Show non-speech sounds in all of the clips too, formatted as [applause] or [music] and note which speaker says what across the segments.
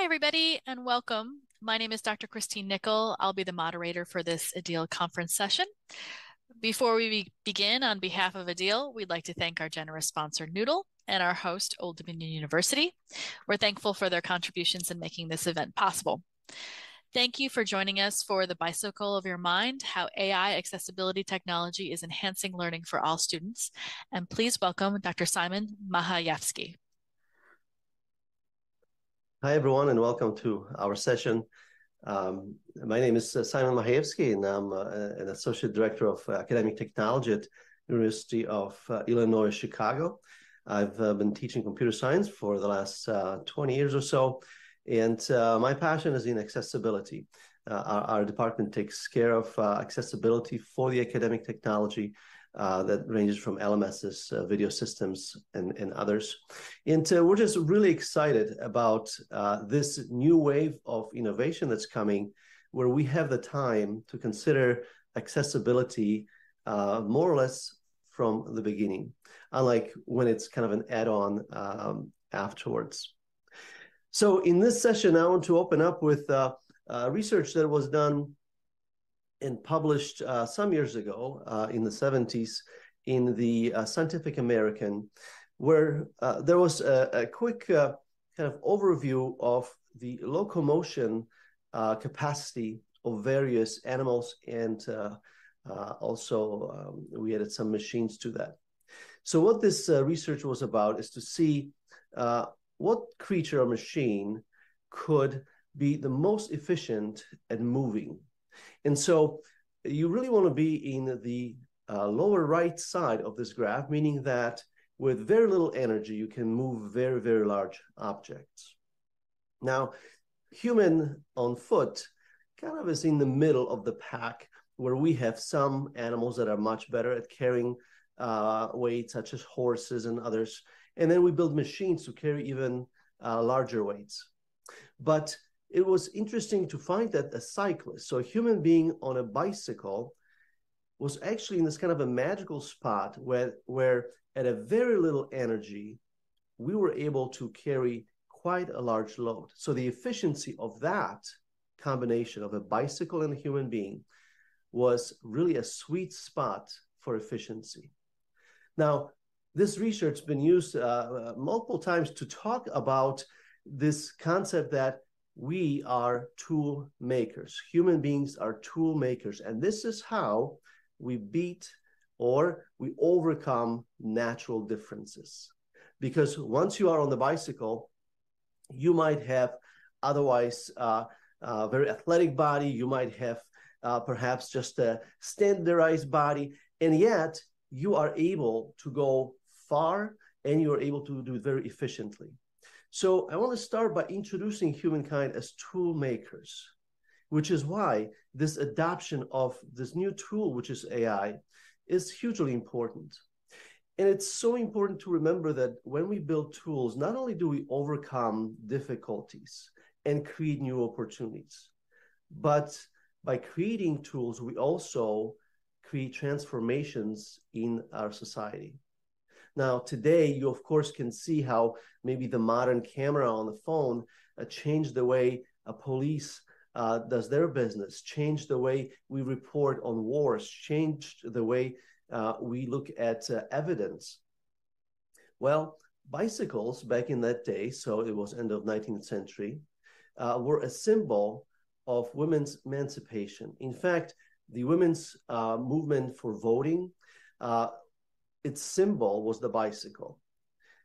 Speaker 1: Hi, everybody, and welcome. My name is Dr. Christine Nickel. I'll be the moderator for this ADEIL conference session. Before we begin, on behalf of ADEIL, we'd like to thank our generous sponsor, Noodle, and our host, Old Dominion University. We're thankful for their contributions in making this event possible. Thank you for joining us for the Bicycle of Your Mind, how AI accessibility technology is enhancing learning for all students. And please welcome Dr. Szymon Machajewski.
Speaker 2: Hi, everyone, and welcome to our session. Um, my name is uh, Szymon Machajewski, and I'm uh, an Associate Director of uh, Academic Technology at University of uh, Illinois, Chicago. I've uh, been teaching computer science for the last uh, 20 years or so, and my passion is in accessibility. Our, our, department takes care of accessibility for the academic technology uh, that ranges from LMSs, uh, video systems, and, and others. And uh, we're just really excited about uh, this new wave of innovation that's coming, where we have the time to consider accessibility uh, more or less from the beginning, unlike when it's kind of an add-on um, afterwards. So in this session, I want to open up with uh, research that was done and published uh, some years ago uh, in the 70s in the uh, Scientific American, where uh, there was a, a quick uh, kind of overview of the locomotion uh, capacity of various animals, and also um, we added some machines to that. So what this research was about is to see what creature or machine could be the most efficient at moving and so you really want to be in the uh, lower right side of this graph, meaning that with very little energy, you can move very, very large objects. Now, human on foot kind of is in the middle of the pack where we have some animals that are much better at carrying uh, weights, such as horses and others. And then we build machines to carry even uh, larger weights. But it was interesting to find that a cyclist, so a human being on a bicycle, was actually in this kind of a magical spot where, where at a very little energy, we were able to carry quite a large load. So the efficiency of that combination of a bicycle and a human being was really a sweet spot for efficiency. Now, this research has been used uh, uh multiple times to talk about this concept that we are tool makers. Human beings are tool makers. And this is how we beat or we overcome natural differences. Because once you are on the bicycle, you might have otherwise uh, a very athletic body, you might have uh, perhaps just a standardized body, and yet you are able to go far and you are able to do it very efficiently. So I want to start by introducing humankind as tool makers, which is why this adoption of this new tool, which is AI, is hugely important. And it's so important to remember that when we build tools, not only do we overcome difficulties and create new opportunities, but by creating tools, we also create transformations in our society. Now, today, you of course can see how maybe the modern camera on the phone uh, changed the way a police uh, does their business, changed the way we report on wars, changed the way uh, we look at uh, evidence. Well, bicycles back in that day, so it was end of 19th century, uh, were a symbol of women's emancipation. In fact, the women's uh, movement for voting its symbol was the bicycle.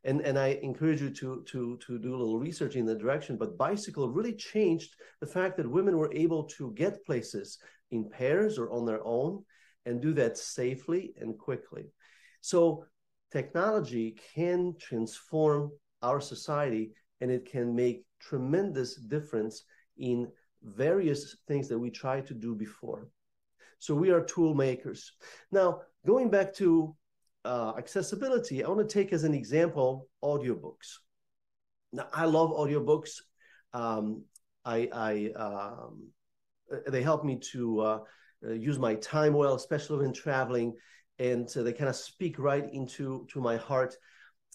Speaker 2: And, and I encourage you to, to, to do a little research in that direction. But bicycle really changed the fact that women were able to get places in pairs or on their own and do that safely and quickly. So technology can transform our society and it can make tremendous difference in various things that we tried to do before. So we are tool makers. Now, going back to uh, accessibility, I want to take as an example audiobooks. Now, I love audiobooks. Um, I, I um, they help me to uh, uh, use my time well, especially when traveling, and uh, they kind of speak right into to my heart.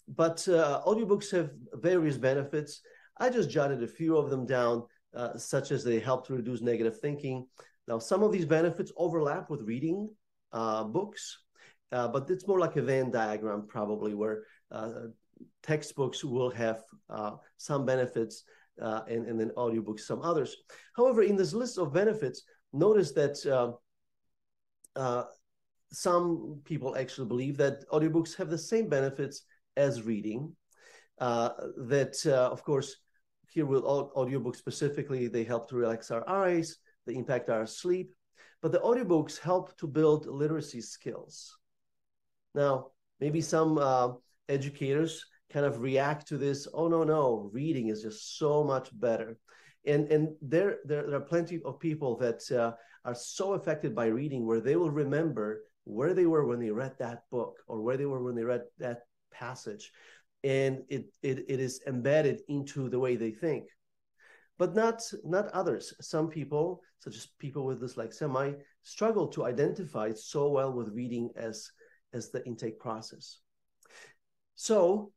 Speaker 2: But uh, audiobooks have various benefits. I just jotted a few of them down, uh, such as they help to reduce negative thinking. Now, some of these benefits overlap with reading uh, books, uh, but it's more like a Venn diagram, probably, where uh, textbooks will have uh, some benefits uh, and, and then audiobooks some others. However, in this list of benefits, notice that some people actually believe that audiobooks have the same benefits as reading. that, of course, here with audiobooks specifically, they help to relax our eyes, they impact our sleep, but the audiobooks help to build literacy skills. Now, maybe some uh, educators kind of react to this. Oh no, no, reading is just so much better, and and there there, there are plenty of people that uh, are so affected by reading where they will remember where they were when they read that book or where they were when they read that passage, and it it, it is embedded into the way they think but not not others. Some people, such as people with dyslexia, might struggle to identify so well with reading as as the intake process. So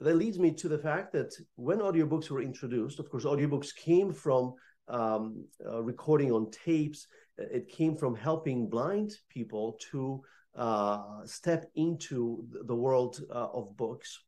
Speaker 2: that leads me to the fact that when audiobooks were introduced, of course, audiobooks came from um, uh, recording on tapes. It came from helping blind people to uh, step into the world uh, of books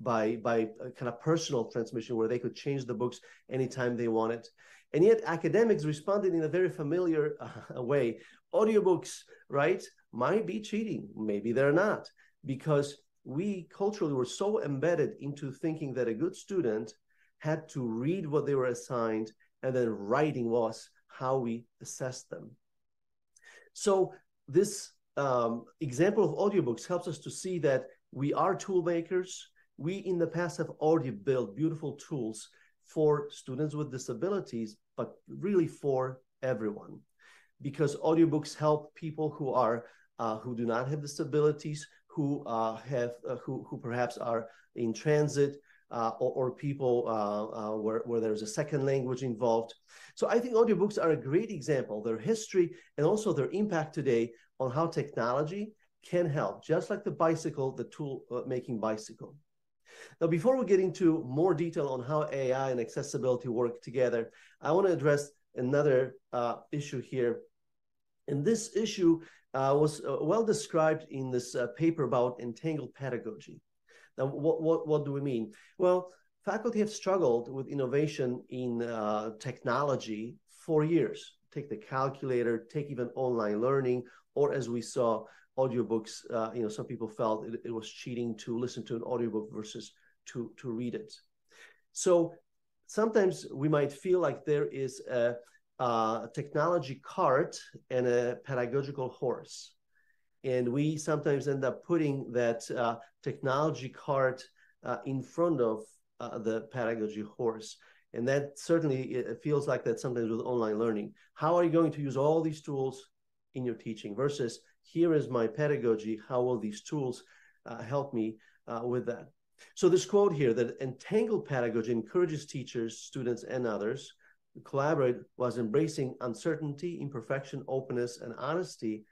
Speaker 2: by by kind of personal transmission where they could change the books anytime they wanted and yet academics responded in a very familiar [laughs] uh, way audiobooks right might be cheating maybe they're not because we culturally were so embedded into thinking that a good student had to read what they were assigned and then writing was how we assessed them so this um, example of audiobooks helps us to see that we are tool makers we in the past have already built beautiful tools for students with disabilities, but really for everyone. Because audiobooks help people who are uh, who do not have disabilities, who uh, have uh, who who perhaps are in transit, uh, or, or, people uh, uh, where, where there's a second language involved. So I think audiobooks are a great example, their history and also their impact today on how technology can help, just like the bicycle, the tool making bicycle. Now, before we get into more detail on how AI and accessibility work together, I want to address another uh, issue here. And this issue uh, was uh, well described in this uh, paper about entangled pedagogy. Now, what, what, what do we mean? Well, faculty have struggled with innovation in uh, technology for years. Take the calculator, take even online learning, or as we saw, audiobooks, uh, you know, some people felt it, it, was cheating to listen to an audiobook versus to, to read it. So sometimes we might feel like there is a, a technology cart and a pedagogical horse. And we sometimes end up putting that uh, technology cart uh, in front of uh, the pedagogy horse. And that certainly feels like that sometimes with online learning. How are you going to use all these tools in your teaching versus here is my pedagogy. How will these tools uh, help me uh, with that? So this quote here that entangled pedagogy encourages teachers, students, and others collaborate was embracing uncertainty, imperfection, openness, and honesty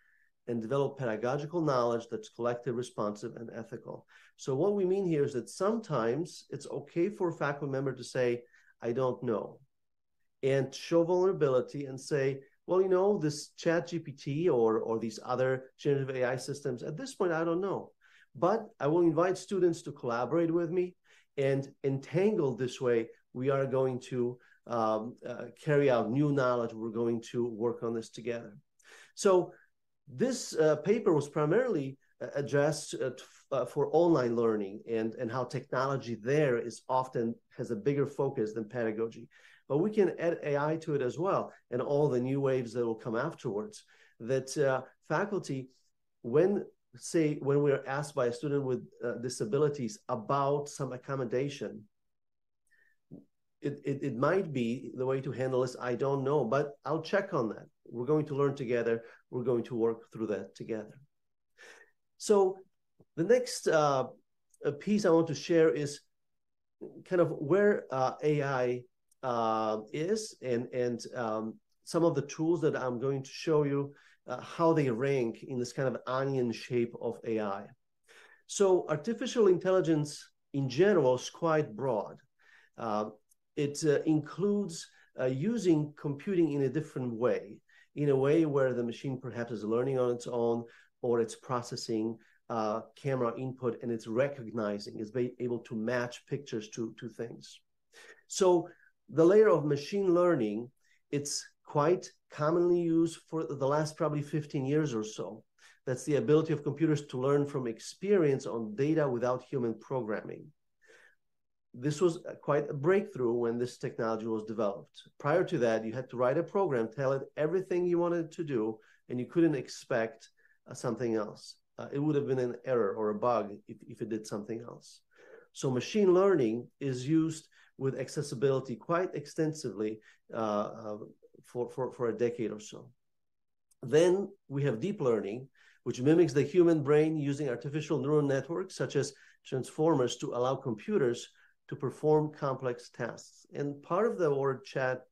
Speaker 2: and develop pedagogical knowledge that's collective, responsive, and ethical. So what we mean here is that sometimes it's okay for a faculty member to say, I don't know, and show vulnerability and say, well, you know, this chat GPT or, or these other generative AI systems, at this point, I don't know. But I will invite students to collaborate with me and entangled this way, we are going to um, uh, carry out new knowledge. We're going to work on this together. So this uh, paper was primarily uh, addressed uh, uh, for online learning and, and how technology there is often has a bigger focus than pedagogy but we can add AI to it as well and all the new waves that will come afterwards. That uh, faculty, when say when we're asked by a student with disabilities about some accommodation, it, it, it might be the way to handle this. I don't know, but I'll check on that. We're going to learn together. We're going to work through that together. So the next uh, piece I want to share is kind of where uh, AI uh, is and and um, some of the tools that I'm going to show you uh, how they rank in this kind of onion shape of AI. So artificial intelligence in general is quite broad. It uh, includes uh, using computing in a different way, in a way where the machine perhaps is learning on its own or it's processing uh, camera input and it's recognizing, it's able to match pictures to, to things. So the layer of machine learning, it's quite commonly used for the last probably 15 years or so. That's the ability of computers to learn from experience on data without human programming. This was quite a breakthrough when this technology was developed. Prior to that, you had to write a program, tell it everything you wanted to do, and you couldn't expect uh, something else. Uh, it would have been an error or a bug if, if it did something else. So machine learning is used with accessibility quite extensively uh, uh, for, for, for a decade or so. Then we have deep learning, which mimics the human brain using artificial neural networks such as transformers to allow computers to perform complex tasks. And part of the word chat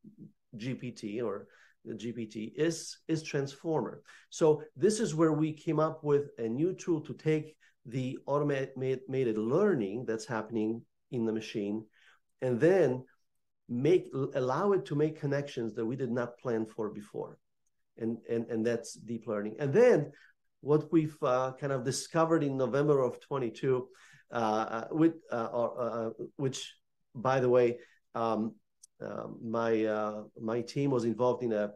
Speaker 2: GPT or the GPT is, is transformer. So this is where we came up with a new tool to take the automated learning that's happening in the machine and then make allow it to make connections that we did not plan for before and and and that's deep learning and then what we've uh, kind of discovered in november of 22 uh, uh with uh, uh, which by the way um, um my uh, my team was involved in a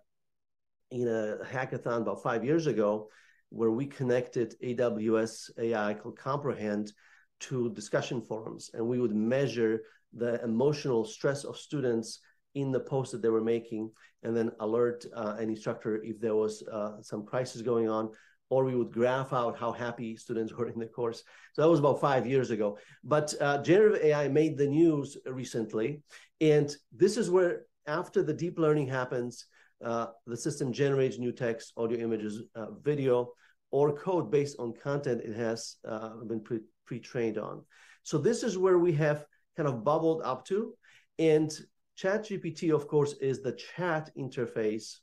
Speaker 2: in a hackathon about five years ago where we connected aws ai called comprehend to discussion forums. And we would measure the emotional stress of students in the post that they were making and then alert uh, an instructor if there was uh, some crisis going on or we would graph out how happy students [laughs] were in the course. So that was about five years ago. But uh, generative ai made the news recently. And this is where after the deep learning happens uh, the system generates new text audio images uh, video or code based on content it has uh, been pre- pre-trained on. So this is where we have kind of bubbled up to. And ChatGPT, of course, is the chat interface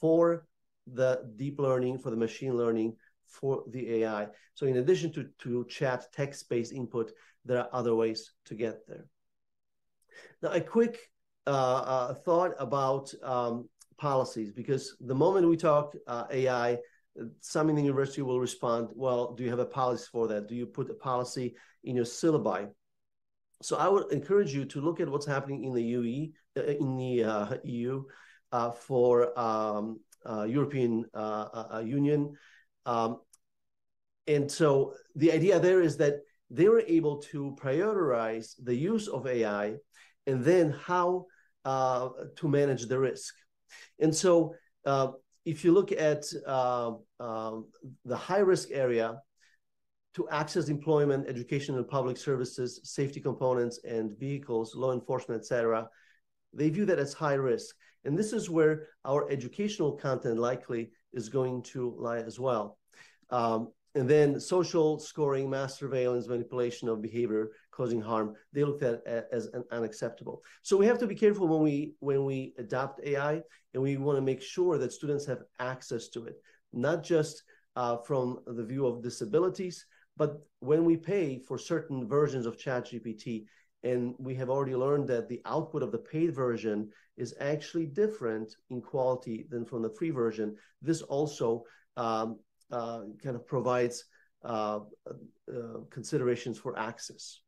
Speaker 2: for the deep learning, for the machine learning, for the AI. So in addition to, to chat text-based input, there are other ways to get there. Now, a quick uh, uh, thought about um, policies, because the moment we talk uh, AI, some in the university will respond, well, do you have a policy for that? Do you put a policy in your syllabi? So I would encourage you to look at what's happening in the UE, uh, in the uh, EU, uh, for um, European uh, uh, Union. Um, and so the idea there is that they were able to prioritize the use of AI and then how to manage the risk. And so if you look at um, the high risk area, to access employment, education and public services, safety components and vehicles, law enforcement, etc. They view that as high risk. And this is where our educational content likely is going to lie as well. Um, and then social scoring, mass surveillance, manipulation of behavior causing harm, they looked at as unacceptable. So we have to be careful when we when we adopt AI, and we want to make sure that students have access to it, not just uh, from the view of disabilities, but when we pay for certain versions of ChatGPT, and we have already learned that the output of the paid version is actually different in quality than from the free version, this also um, uh, kind of provides uh, uh, considerations for access.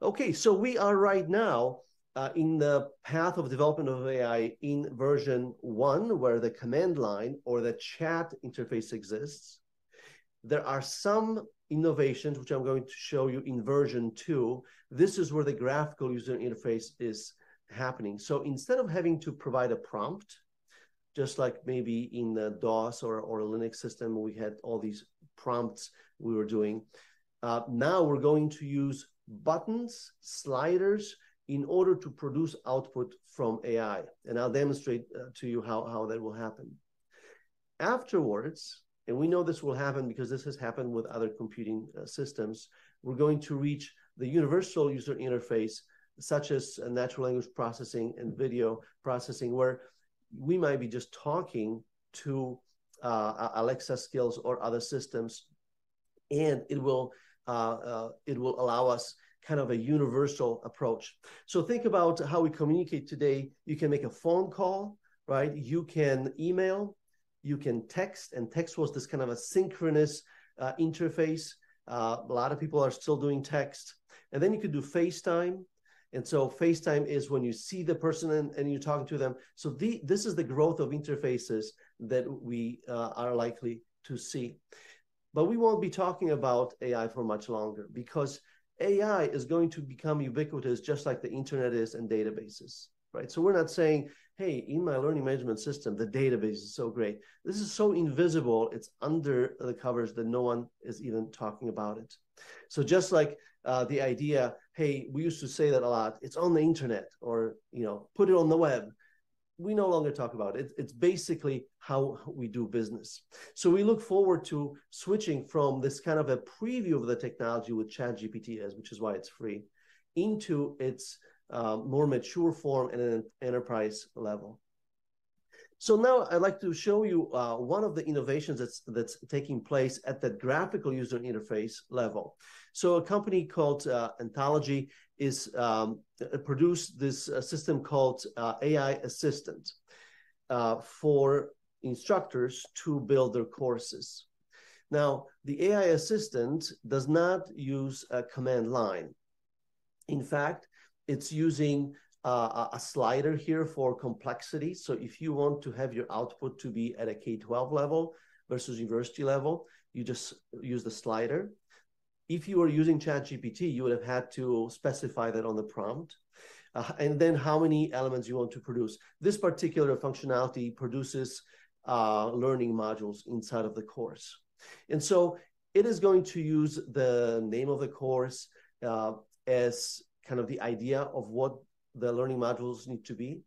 Speaker 2: Okay, so we are right now uh, in the path of development of AI in version one, where the command line or the chat interface exists. There are some innovations, which I'm going to show you in version two, this is where the graphical user interface is happening. So instead of having to provide a prompt, just like maybe in the DOS or, or a Linux system, we had all these prompts we were doing. Uh, now we're going to use buttons, sliders, in order to produce output from AI. And I'll demonstrate uh, to you how, how that will happen. Afterwards, and we know this will happen because this has happened with other computing uh, systems, we're going to reach the universal user interface, such as uh, natural language processing and video processing, where we might be just talking to uh, Alexa skills or other systems, and it will uh, uh, it will allow us kind of a universal approach. So think about how we communicate today. You can make a phone call, right? You can email, you can text, and text was this kind of a synchronous uh, interface. Uh, a lot of people are still doing text. And then you could do FaceTime. And so FaceTime is when you see the person and, and you're talking to them. So the, this is the growth of interfaces that we uh, are likely to see. But we won't be talking about AI for much longer because AI is going to become ubiquitous just like the internet is and databases, right? So we're not saying, hey, in my learning management system, the database is so great. This is so invisible, it's under the covers that no one is even talking about it. So just like uh, the idea, hey, we used to say that a lot, it's on the internet or, you know, put it on the web we no longer talk about it. It's basically how we do business. So we look forward to switching from this kind of a preview of the technology with ChatGPT is, which is why it's free, into its uh, more mature form and an enterprise level. So now I'd like to show you uh, one of the innovations that's that's taking place at the graphical user interface level. So a company called uh, is um, produced this uh, system called uh, AI Assistant uh, for instructors to build their courses. Now, the AI Assistant does not use a command line. In fact, it's using uh, a slider here for complexity. So if you want to have your output to be at a K-12 level versus university level, you just use the slider if you were using ChatGPT, you would have had to specify that on the prompt. Uh, and then how many elements you want to produce. This particular functionality produces uh, learning modules inside of the course. And so it is going to use the name of the course uh, as kind of the idea of what the learning modules need to be.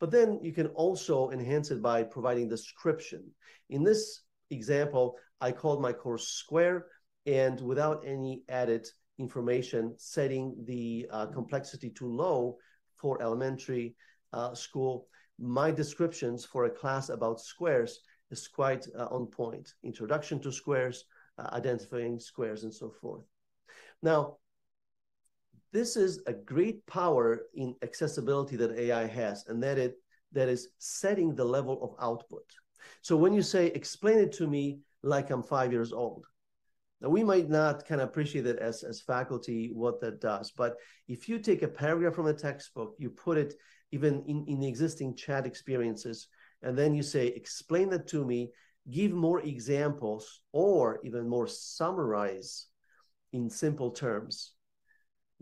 Speaker 2: But then you can also enhance it by providing description. In this example, I called my course Square and without any added information, setting the uh, complexity to low for elementary uh, school. My descriptions for a class about squares is quite uh, on point. Introduction to squares, uh, identifying squares, and so forth. Now, this is a great power in accessibility that AI has, and that it that is setting the level of output. So when you say, explain it to me like I'm five years old, now, we might not kind of appreciate it as, as faculty what that does, but if you take a paragraph from a textbook, you put it even in, in the existing chat experiences, and then you say, explain that to me, give more examples, or even more summarize in simple terms.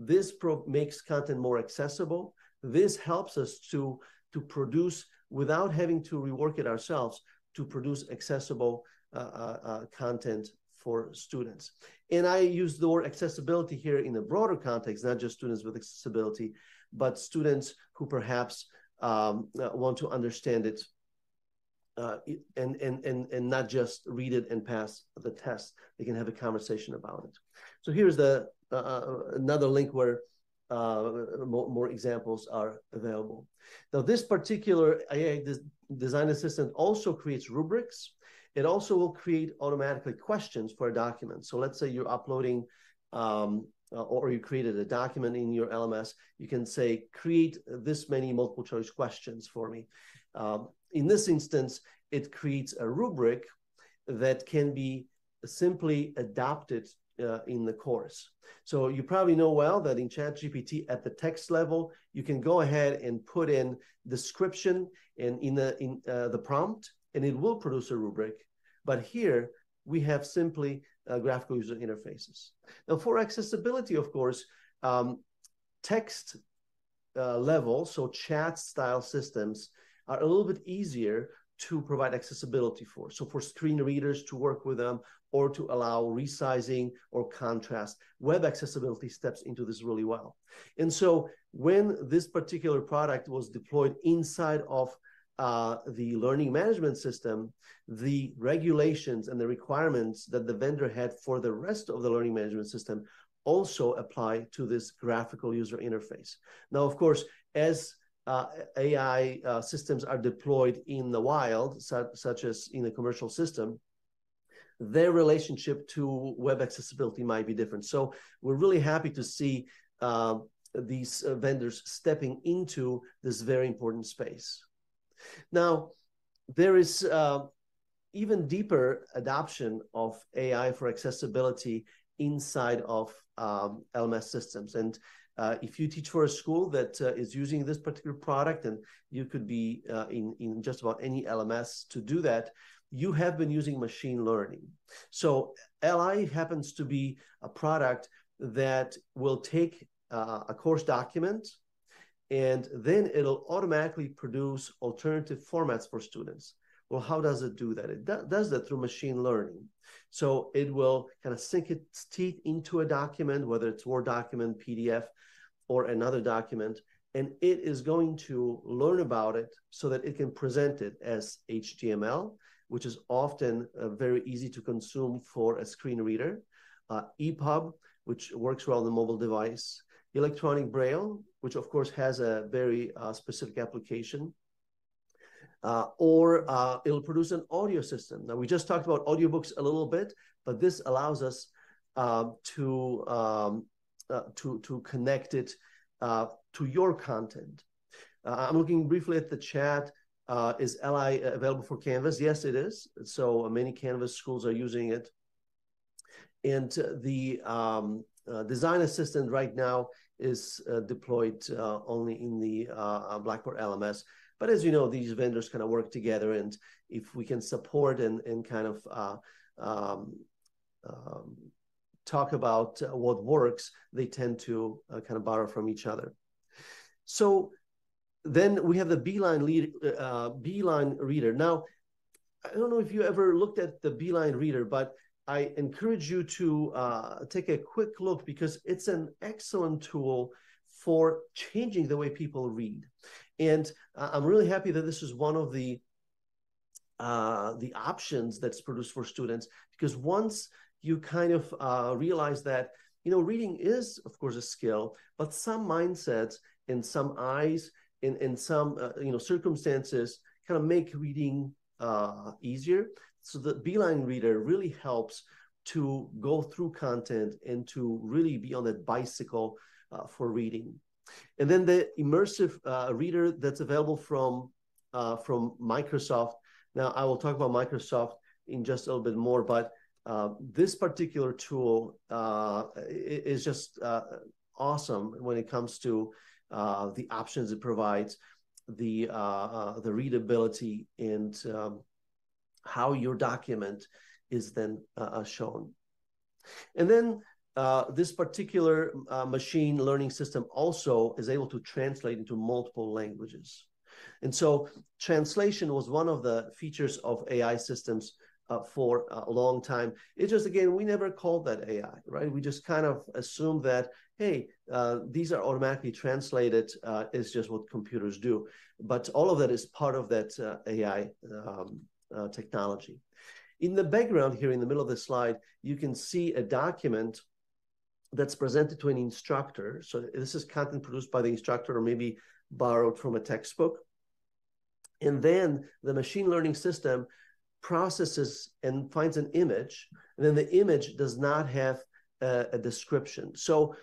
Speaker 2: This pro- makes content more accessible. This helps us to, to produce without having to rework it ourselves to produce accessible uh, uh, uh content for students. And I use the word accessibility here in a broader context, not just students with accessibility, but students who perhaps um, uh, want to understand it uh, and, and, and, and not just read it and pass the test. They can have a conversation about it. So here's the another link where uh, more, more, examples are available. Now, this particular AI design assistant also creates rubrics it also will create automatically questions for a document. So let's say you're uploading um, uh, or you created a document in your LMS, you can say, create this many multiple choice questions for me. Um, in this instance, it creates a rubric that can be simply adopted uh, in the course. So you probably know well that in ChatGPT at the text level, you can go ahead and put in description and in the in uh, the prompt, and it will produce a rubric. But here we have simply uh, graphical user interfaces. Now, for accessibility, of course, um, text uh, level, so chat style systems, are a little bit easier to provide accessibility for. So, for screen readers to work with them or to allow resizing or contrast, web accessibility steps into this really well. And so, when this particular product was deployed inside of uh, the learning management system, the regulations and the requirements that the vendor had for the rest of the learning management system also apply to this graphical user interface. Now, of course, as uh, AI uh, systems are deployed in the wild, su- such as in a commercial system, their relationship to web accessibility might be different. So we're really happy to see uh, these uh, vendors stepping into this very important space. Now, there is uh, even deeper adoption of AI for accessibility inside of um, LMS systems. And uh, if you teach for a school that uh, is using this particular product, and you could be uh, in, in just about any LMS to do that, you have been using machine learning. So Ally happens to be a product that will take uh, a course document and then it'll automatically produce alternative formats for students. Well, how does it do that? It do- does that through machine learning. So it will kind of sink its teeth into a document, whether it's Word document, PDF, or another document, and it is going to learn about it so that it can present it as HTML, which is often uh, very easy to consume for a screen reader, uh, EPUB, which works well on the mobile device, electronic braille, which of course has a very uh, specific application, uh, or uh, it'll produce an audio system. Now we just talked about audiobooks a little bit, but this allows us um, to um, uh, to to connect it uh, to your content. Uh, I'm looking briefly at the chat. is Ally available for Canvas? Yes, it is. So many Canvas schools are using it. And the um, uh, design assistant right now is uh, deployed uh, only in the uh, Blackboard LMS. But as you know, these vendors kind of work together, and if we can support and, and kind of uh, um, um, talk about uh, what works, they tend to kind of borrow from each other. So then we have the Beeline lead, Beeline reader. Now, I don't know if you ever looked at the Beeline reader, but I encourage you to uh, take a quick look because it's an excellent tool for changing the way people read. And I'm really happy that this is one of the uh, the options that's produced for students because once you kind of uh, realize that you know reading is of course a skill, but some mindsets and some eyes in in some uh, you know circumstances kind of make reading uh, easier. So the Beeline reader really helps to go through content and to really be on that bicycle uh, for reading. And then the immersive uh, reader that's available from uh, from Microsoft. Now I will talk about Microsoft in just a little bit more, but uh, this particular tool uh, is just uh, awesome when it comes to the options it provides, the the readability and um, how your document is then uh, uh, shown. And then uh, this particular uh, machine learning system also is able to translate into multiple languages. And so translation was one of the features of AI systems uh, for a long time. It just, again, we never called that AI, right? We just kind of assumed that, hey, uh, these are automatically translated. Uh, it's just what computers do. But all of that is part of that AI um, technology. In the background here, in the middle of the slide, you can see a document that's presented to an instructor. So this is content produced by the instructor or maybe borrowed from a textbook. And then the machine learning system processes and finds an image, and then the image does not have a, a description. So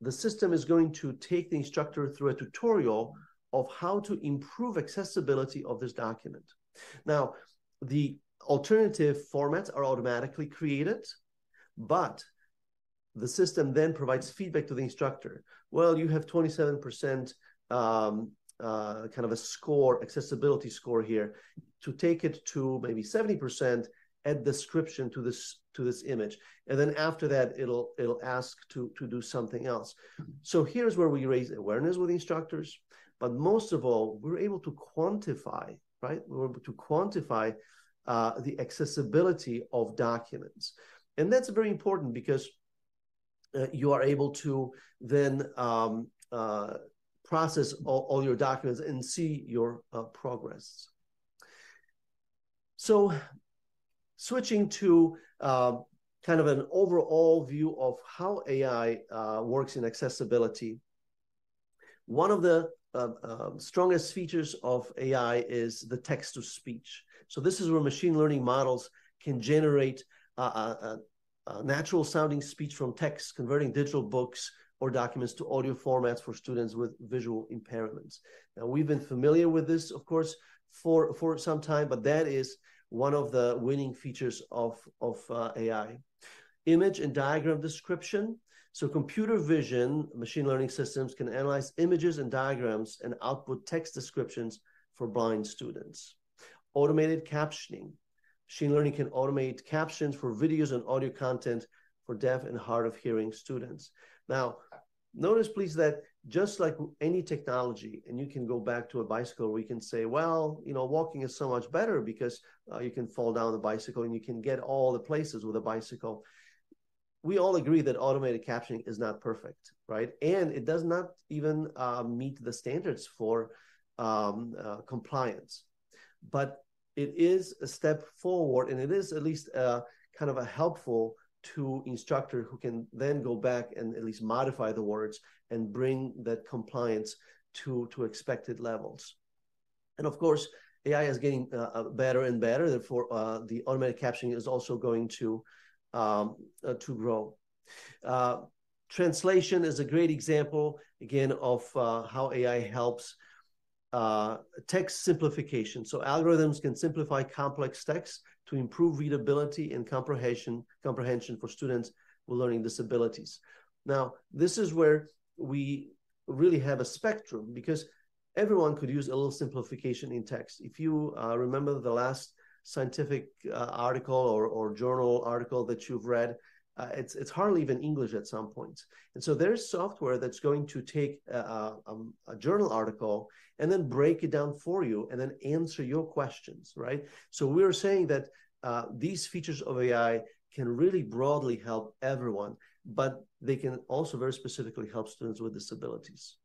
Speaker 2: the system is going to take the instructor through a tutorial of how to improve accessibility of this document. Now, the alternative formats are automatically created, but the system then provides feedback to the instructor. Well, you have 27% um, uh, kind of a score, accessibility score here. To take it to maybe 70%, add description to this to this image, and then after that, it'll it'll ask to to do something else. So here's where we raise awareness with instructors, but most of all, we're able to quantify right? We're able to quantify uh, the accessibility of documents. And that's very important because uh, you are able to then um, uh, process all, all, your documents and see your uh, progress. So switching to um, kind of an overall view of how AI uh, works in accessibility, one of the uh, uh, strongest features of AI is the text to speech. So this is where machine learning models can generate uh, uh, uh, natural sounding speech from text, converting digital books or documents to audio formats for students with visual impairments. Now, we've been familiar with this, of course, for, for some time, but that is one of the winning features of, of uh, AI. Image and diagram description. So computer vision machine learning systems can analyze images and diagrams and output text descriptions for blind students. Automated captioning. Machine learning can automate captions for videos and audio content for deaf and hard of hearing students. Now, notice please that just like any technology, and you can go back to a bicycle you can say, well, you know, walking is so much better because uh, you can fall down the bicycle and you can get all the places with a bicycle. We all agree that automated captioning is not perfect, right? And it does not even uh, meet the standards for um, uh, compliance. But it is a step forward, and it is at least a, kind of a helpful to instructor who can then go back and at least modify the words and bring that compliance to to expected levels. And of course, AI is getting uh, uh, better and better. Therefore, uh, the automatic captioning is also going to um, uh, to grow. Uh, translation is a great example again of uh, how AI helps text simplification. So algorithms can simplify complex text to improve readability and comprehension comprehension for students with learning disabilities. Now, this is where we really have a spectrum because everyone could use a little simplification in text. If you uh, remember the last scientific uh, article or, or journal article that you've read, uh, it's it's hardly even English at some points. And so there's software that's going to take a, a, a, journal article and then break it down for you and then answer your questions, right? So we're saying that uh, these features of AI can really broadly help everyone but they can also very specifically help students with disabilities.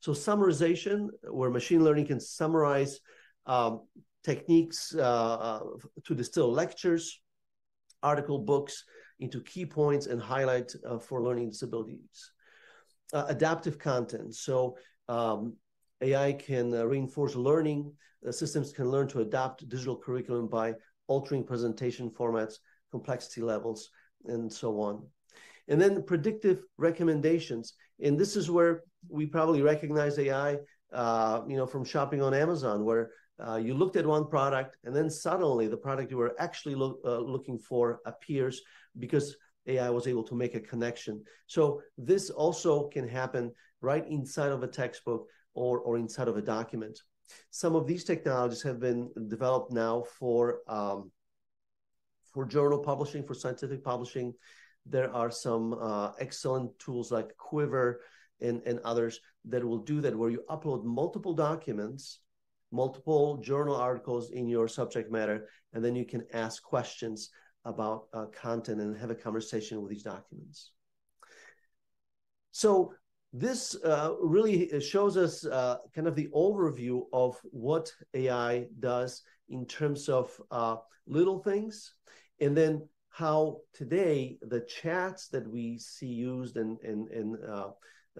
Speaker 2: So summarization, where machine learning can summarize um, techniques uh, uh, to distill lectures, article books into key points and highlight uh, for learning disabilities. Uh, adaptive content. So um, AI can uh, reinforce learning. systems can learn to adapt digital curriculum by altering presentation formats, complexity levels, and so on. And then predictive recommendations. And this is where we probably recognize AI, uh, you know, from shopping on Amazon, where uh, you looked at one product and then suddenly the product you were actually lo- uh, looking for appears because AI was able to make a connection. So this also can happen right inside of a textbook or, or inside of a document. Some of these technologies have been developed now for um, for journal publishing, for scientific publishing, there are some uh, excellent tools like Quiver and, and others that will do that, where you upload multiple documents, multiple journal articles in your subject matter, and then you can ask questions about uh, content and have a conversation with these documents. So this uh, really shows us uh, kind of the overview of what AI does in terms of uh, little things, and then how today the chats that we see used and and, and uh,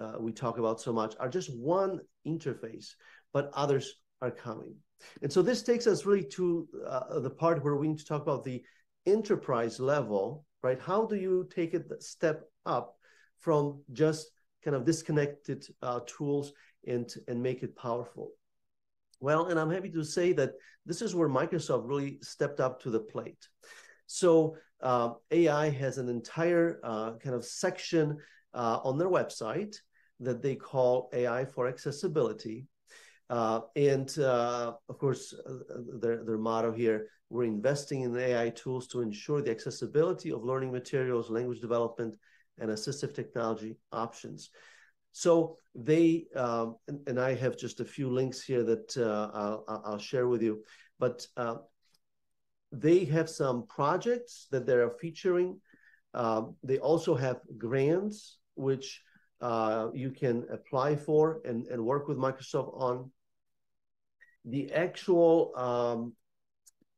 Speaker 2: uh, we talk about so much are just one interface, but others are coming. And so this takes us really to uh, the part where we need to talk about the enterprise level, right? How do you take it step up from just kind of disconnected uh, tools and and make it powerful? Well, and I'm happy to say that this is where Microsoft really stepped up to the plate. So uh, AI has an entire uh, kind of section uh, on their website that they call AI for Accessibility. Uh, and uh, of course, uh, their, their motto here we're investing in AI tools to ensure the accessibility of learning materials, language development, and assistive technology options. So they, um, and, and, I have just a few links here that I'll, I'll, share with you, but they have some projects that they are featuring. Uh, they also have grants which uh, you can apply for and, and work with Microsoft on. The actual um,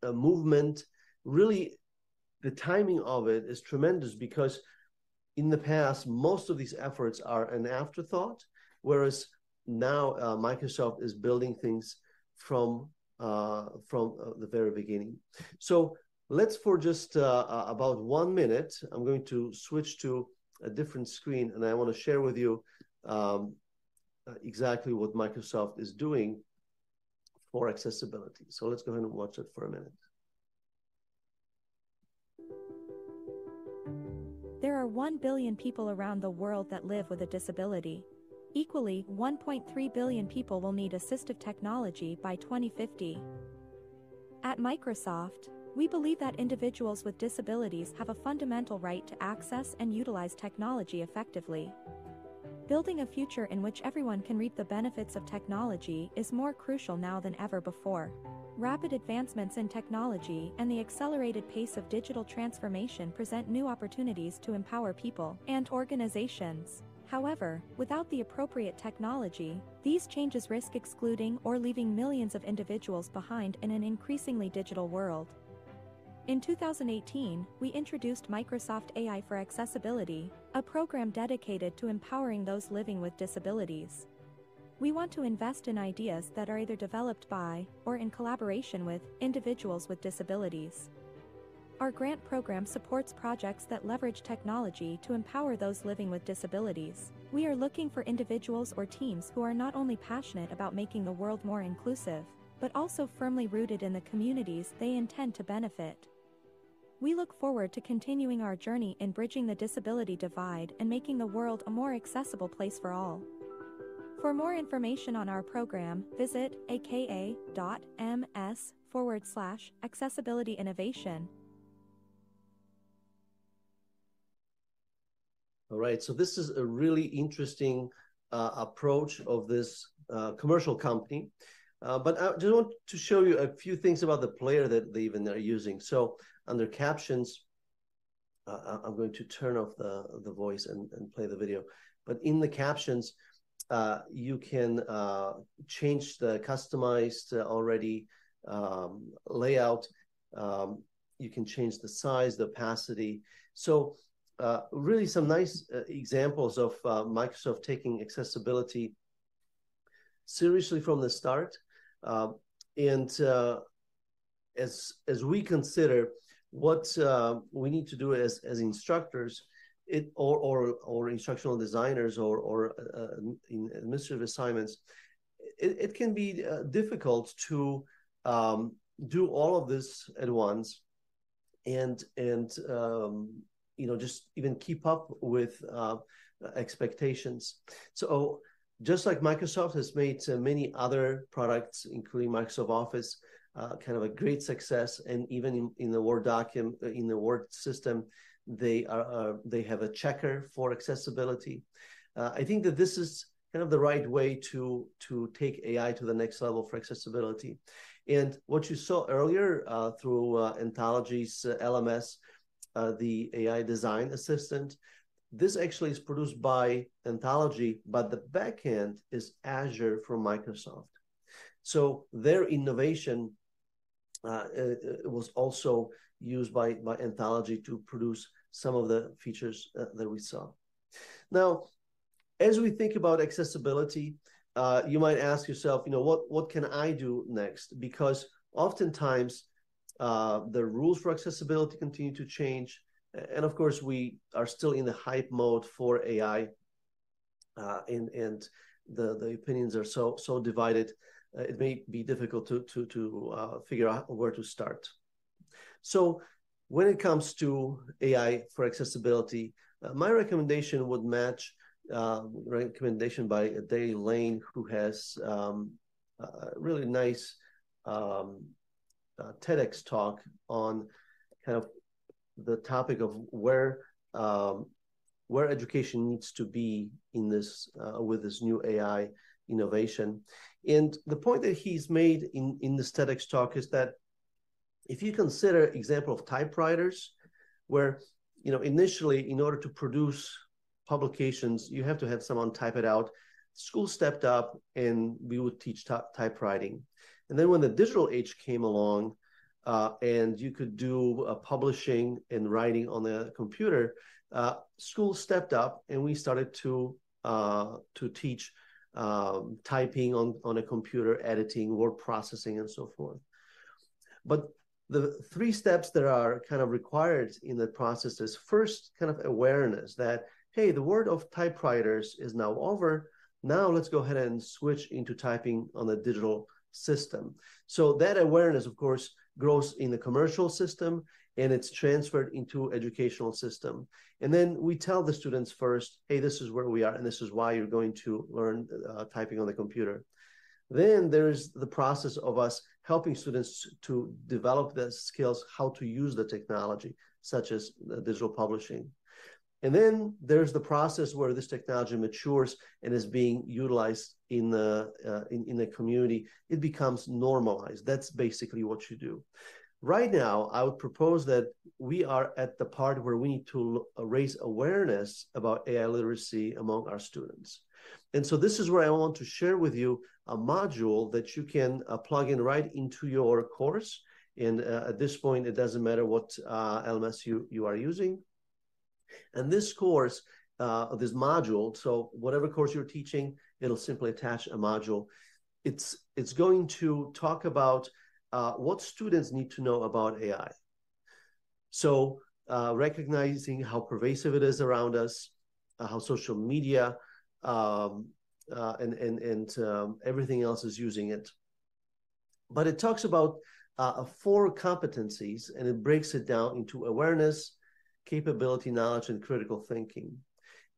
Speaker 2: uh, movement, really, the timing of it is tremendous because in the past, most of these efforts are an afterthought, whereas now uh, Microsoft is building things from uh, from uh, the very beginning. So let's for just uh, about one minute, I'm going to switch to a different screen, and I want to share with you um, uh, exactly what Microsoft is doing for accessibility. So let's go ahead and watch it for a minute.
Speaker 3: There are 1 billion people around the world that live with a disability. Equally, 1.3 billion people will need assistive technology by 2050. At Microsoft, we believe that individuals with disabilities have a fundamental right to access and utilize technology effectively. Building a future in which everyone can reap the benefits of technology is more crucial now than ever before. Rapid advancements in technology and the accelerated pace of digital transformation present new opportunities to empower people and organizations. However, without the appropriate technology, these changes risk excluding or leaving millions of individuals behind in an increasingly digital world. In 2018, we introduced Microsoft AI for Accessibility, a program dedicated to empowering those living with disabilities. We want to invest in ideas that are either developed by, or in collaboration with, individuals with disabilities. Our grant program supports projects that leverage technology to empower those living with disabilities. We are looking for individuals or teams who are not only passionate about making the world more inclusive, but also firmly rooted in the communities they intend to benefit. We look forward to continuing our journey in bridging the disability divide and making the world a more accessible place for all. For more information on our program, visit aka.ms forward slash accessibility innovation.
Speaker 2: All right, so this is a really interesting uh, approach of this uh, commercial company. Uh, but I just want to show you a few things about the player that they even are using. So under captions, uh, I'm going to turn off the, the voice and, and play the video. But in the captions, uh, you can uh, change the customized uh, already um, layout. Um, you can change the size, the opacity. So uh, really some nice uh, examples of Microsoft taking accessibility seriously from the start. and as as we consider what uh, we need to do as as instructors it or or, or instructional designers or or uh, in administrative assignments it, it can be uh, difficult to um, do all of this at once and and um, you know just even keep up with uh, expectations. So just like microsoft has made uh, many other products including microsoft office uh, kind of a great success. And even in, in the Word document, uh, in the Word system, they are uh, they have a checker for accessibility. Uh, I think that this is kind of the right way to to take AI to the next level for accessibility. And what you saw earlier uh, through uh, Anthology's LMS, the AI design assistant, this actually is produced by Entology, but the backend is Azure from Microsoft. So their innovation uh, it, was also used by, by Anthology to produce some of the features uh, that we saw. Now, as we think about accessibility, uh, you might ask yourself, you know, what, what can I do next? Because oftentimes uh, the rules for accessibility continue to change. And of course, we are still in the hype mode for AI, uh, and, and the, the opinions are so, so divided uh, it may be difficult to to to uh, figure out where to start. So when it comes to AI for accessibility, uh, my recommendation would match uh, recommendation by Dale Lane, who has um, a really nice um, uh, TEDx talk on kind of the topic of where um, where education needs to be in this uh, with this new AI innovation. And the point that he's made in, in the TEDx talk is that if you consider example of typewriters, where you know initially in order to produce publications, you have to have someone type it out. School stepped up and we would teach t- typewriting. And then when the digital age came along, uh, and you could do uh, publishing and writing on the computer, uh, school stepped up and we started to uh, to teach um, typing on, on a computer, editing, word processing, and so forth. But the three steps that are kind of required in the process is first kind of awareness that hey, the word of typewriters is now over. Now let's go ahead and switch into typing on a digital system. So that awareness, of course, grows in the commercial system and it's transferred into educational system. And then we tell the students first, hey, this is where we are and this is why you're going to learn uh, typing on the computer. Then there's the process of us helping students to develop the skills how to use the technology, such as digital publishing. And then there's the process where this technology matures and is being utilized in the uh, in, in the community. It becomes normalized. That's basically what you do. Right now, I would propose that we are at the part where we need to raise awareness about AI literacy among our students. And so this is where I want to share with you a module that you can uh, plug in right into your course. And uh, at this point, it doesn't matter what uh, LMS you, you are using. And this course, uh, this module, so whatever course you're teaching, it'll simply attach a module. It's, it's going to talk about uh, what students need to know about AI. So uh, recognizing how pervasive it is around us, how social media um, uh, and and and um, everything else is using it. But it talks about uh, four competencies and it breaks it down into awareness, capability, knowledge, and critical thinking.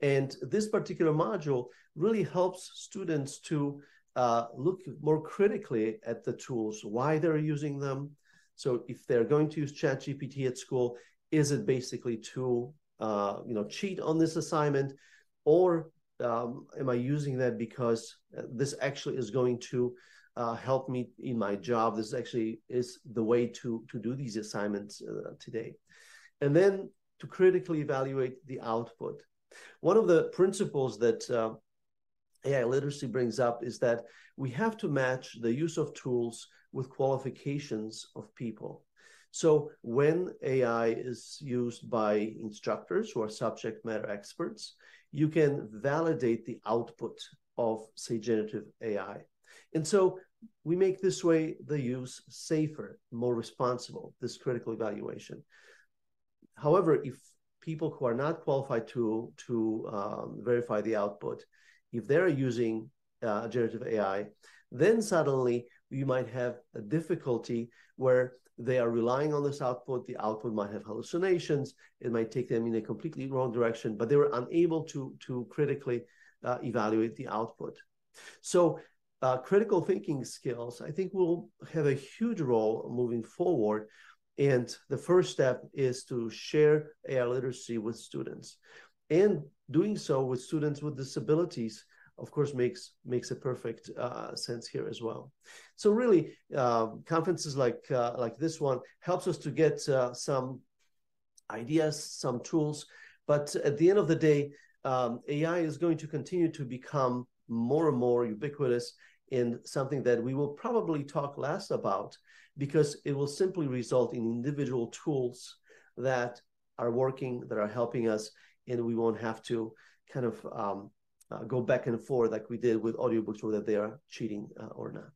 Speaker 2: And this particular module really helps students to uh, look more critically at the tools, why they're using them. So if they're going to use ChatGPT at school, is it basically to uh, you know cheat on this assignment, or um, am I using that because uh, this actually is going to uh, help me in my job? This actually is the way to to do these assignments uh, today, and then to critically evaluate the output. One of the principles that uh, AI literacy brings up is that we have to match the use of tools with qualifications of people. So when AI is used by instructors who are subject matter experts, you can validate the output of, say, generative AI. And so we make this way the use safer, more responsible, this critical evaluation. However, if people who are not qualified to, to um, verify the output, if they're using uh, generative AI, then suddenly you might have a difficulty where they are relying on this output. The output might have hallucinations. It might take them in a completely wrong direction, but they were unable to, to critically uh, evaluate the output. So uh, critical thinking skills, I think, will have a huge role moving forward. And the first step is to share AI literacy with students. And doing so with students with disabilities of course makes makes a perfect uh, sense here as well. So really, uh, conferences like uh, like this one helps us to get uh, some ideas, some tools. But at the end of the day, um, AI is going to continue to become more and more ubiquitous in something that we will probably talk less about because it will simply result in individual tools that are working, that are helping us, and we won't have to kind of um, uh, go back and forth like we did with audiobooks, whether they are cheating uh, or not.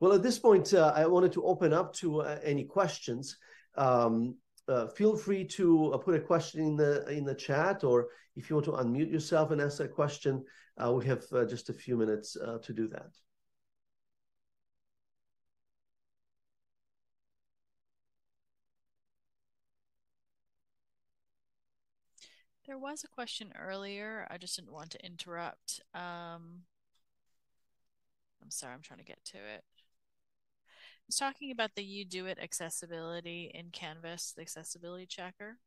Speaker 2: Well, at this point, uh, I wanted to open up to uh, any questions. Um, uh, feel free to put a question in the in the chat, or if you want to unmute yourself and ask a question, we have just a few minutes to do that.
Speaker 1: There was a question earlier. I just didn't want to interrupt. Um, I'm sorry, I'm trying to get to it. It's talking about the UDOIT accessibility in Canvas, the accessibility checker.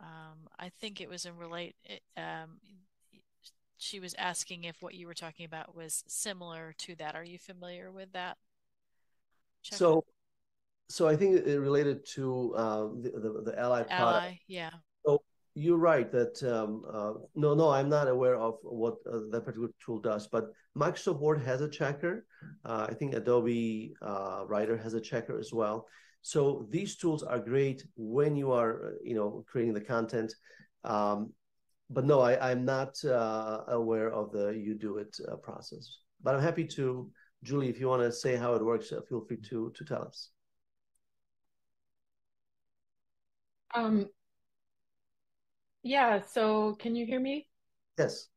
Speaker 1: Um, I think it was in relate. Um, she was asking if what you were talking about was similar to that. Are you familiar with that?
Speaker 2: Checker? So, so I think it related to uh, the, the, the Ally,
Speaker 1: Ally product. yeah
Speaker 2: you're right that um, uh, no, no, I'm not aware of what uh, that particular tool does. But Microsoft Word has a checker. Uh, I think Adobe uh, Writer has a checker as well. So these tools are great when you are, uh, you know, creating the content. Um, but no, I, am not uh, aware of the UDOIT process. But I'm happy to, Julie, if you want to say how it works, feel free to to tell us.
Speaker 4: Um, Yeah, so can you hear me?
Speaker 2: Yes.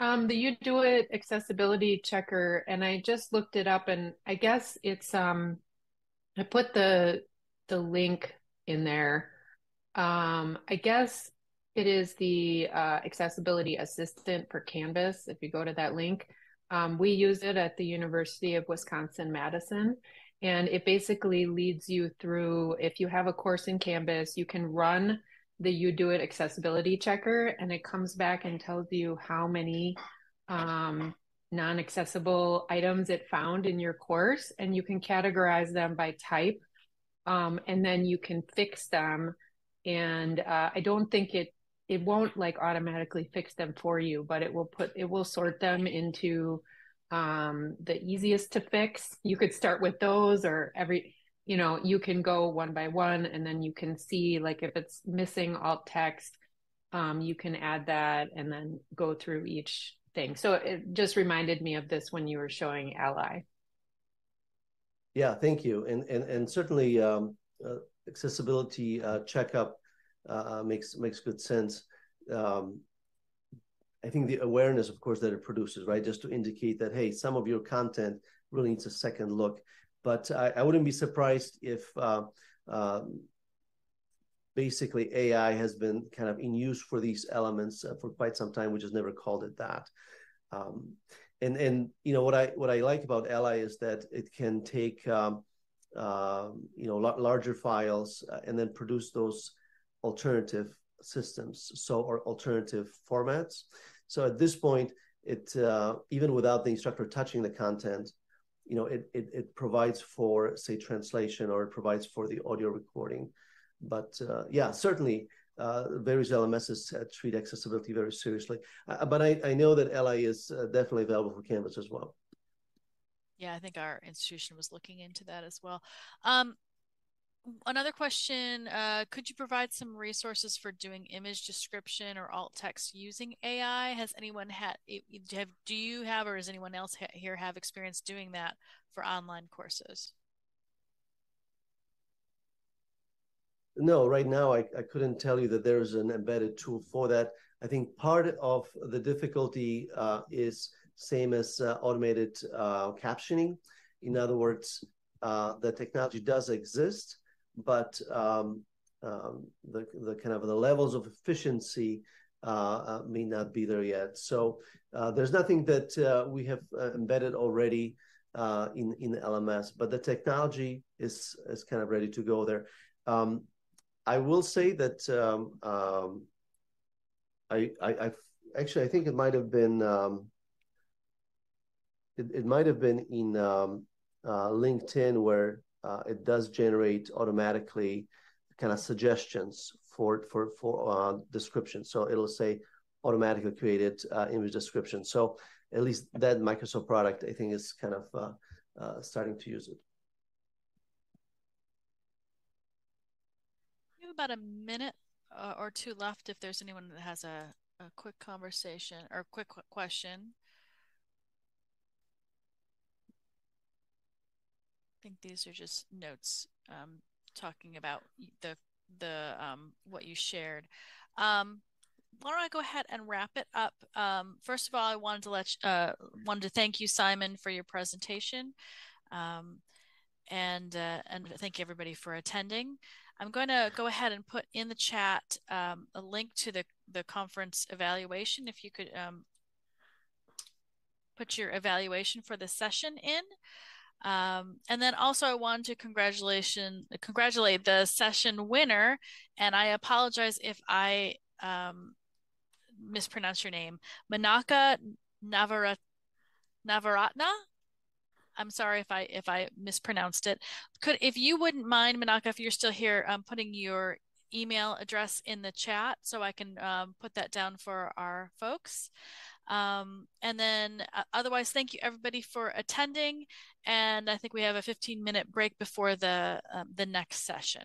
Speaker 4: Um, the UDOIT accessibility checker, and I just looked it up, and I guess it's um, I put the the link in there. Um, I guess it is the uh, accessibility assistant for Canvas. If you go to that link, um, we use it at the University of Wisconsin Madison, and it basically leads you through. If you have a course in Canvas, you can run the UDOIT accessibility checker, and it comes back and tells you how many um, non-accessible items it found in your course, and you can categorize them by type, um, and then you can fix them. And uh, I don't think it it won't like automatically fix them for you, but it will put it will sort them into um, the easiest to fix. You could start with those, or every you know you can go one by one, and then you can see like if it's missing alt text, um, you can add that, and then go through each thing. So it just reminded me of this when you were showing Ally.
Speaker 2: Yeah, thank you, and and and certainly um, uh, accessibility uh, checkup uh, makes makes good sense. Um, I think the awareness, of course, that it produces, right, just to indicate that hey, some of your content really needs a second look. But I, I wouldn't be surprised if uh, um, basically AI has been kind of in use for these elements uh, for quite some time. We just never called it that. Um, and and you know what I what I like about Ally is that it can take um, uh, you know larger files uh, and then produce those alternative systems, so or alternative formats. So at this point, it uh, even without the instructor touching the content, you know, it, it, it provides for say translation or it provides for the audio recording. But uh, yeah, certainly uh, various LMSs uh, treat accessibility very seriously. Uh, but I, I know that Ally is uh, definitely available for Canvas as well.
Speaker 1: Yeah, I think our institution was looking into that as well. Um, another question uh, could you provide some resources for doing image description or alt text using ai has anyone had have do you have or does anyone else here have experience doing that for online courses?
Speaker 2: No right now I, I couldn't tell you that there's an embedded tool for that. I think part of the difficulty uh, is same as uh, automated uh, captioning. In other words uh, the technology does exist but um, um, the the kind of the levels of efficiency uh, uh, may not be there yet. So uh, there's nothing that uh, we have uh, embedded already uh, in in LMS, but the technology is is kind of ready to go there. Um, I will say that um, um I, I I've, actually I think it might have been um, it, it might have been in um, LinkedIn where uh, it does generate automatically kind of suggestions for for for uh, description. So it'll say automatically created uh, image description. So at least that Microsoft product, I think, is kind of uh, uh, starting to use it.
Speaker 1: We have about a minute uh, or two left. If there's anyone that has a, a quick conversation or quick question. Think these are just notes um, talking about the the um, what you shared. Um, why don't I go ahead and wrap it up? Um, first of all, I wanted to let uh, wanted to thank you, Simon, for your presentation, um, and uh, and thank everybody for attending. I'm going to go ahead and put in the chat um, a link to the the conference evaluation. If you could um, put your evaluation for the session in. Um, and then also I wanted to congratulation congratulate the session winner, and I apologize if I um, mispronounce your name, Manaka Navarat Navaratna. I'm sorry if I if I mispronounced it. Could if you wouldn't mind, Manaka, if you're still here, um, putting your email address in the chat so I can um, put that down for our folks. Um, and then uh, otherwise, thank you everybody for attending. And I think we have a 15 minute break before the, um, the next session.